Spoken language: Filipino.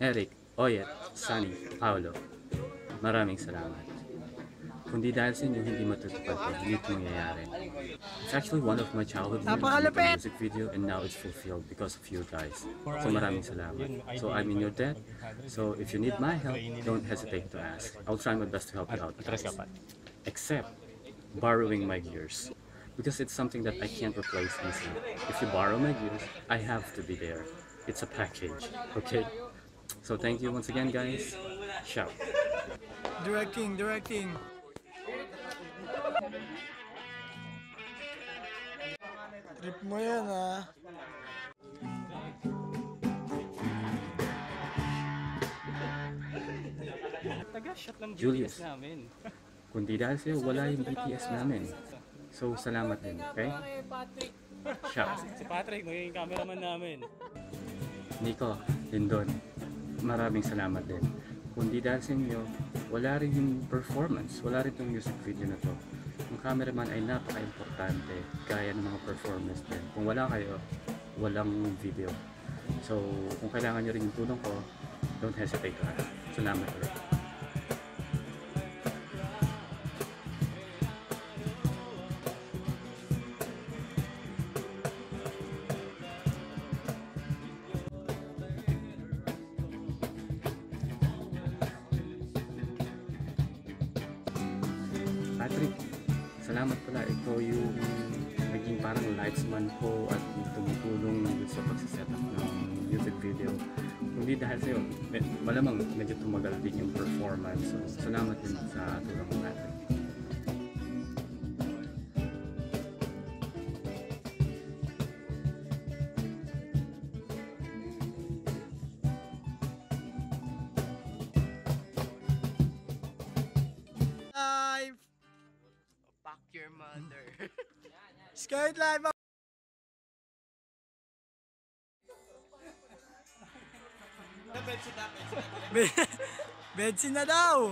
Eric, Oyet, Sunny, Paolo. Maraming salamat. Kundi dahil sa inyo hindi matutupad ko, hindi ito mangyayari. It's actually one of my childhood dreams to music video and now it's fulfilled because of you guys. So maraming salamat. So I'm in your debt. So if you need my help, don't hesitate to ask. I'll try my best to help you out. Guys. Except borrowing my gears. Because it's something that I can't replace easily. If you borrow my gears, I have to be there. It's a package. Okay? So thank you once again guys. Ciao. Directing, directing. Trip mo yan ah. Taga-shot ng Julius. BTS namin. Kundi dahil sa'yo, wala yung BTS namin. So, salamat din, okay? Ciao. Si Patrick, magiging cameraman namin. Nico, Lindon, maraming salamat din. Kundi dahil sa inyo, wala rin yung performance, wala rin yung music video na to. Yung cameraman ay napaka-importante, kaya ng mga performance din. Kung wala kayo, walang video. So, kung kailangan nyo rin yung tulong ko, don't hesitate to ask. Salamat ulit. Salamat pala. Ikaw yung naging parang lightsman ko at tumutulong sa pagsisetup ng music video. Kundi dahil sa'yo, malamang medyo tumagal din yung performance. So, salamat din sa tulong mo, your mother. Scared live ako. Be- Bedsin na daw!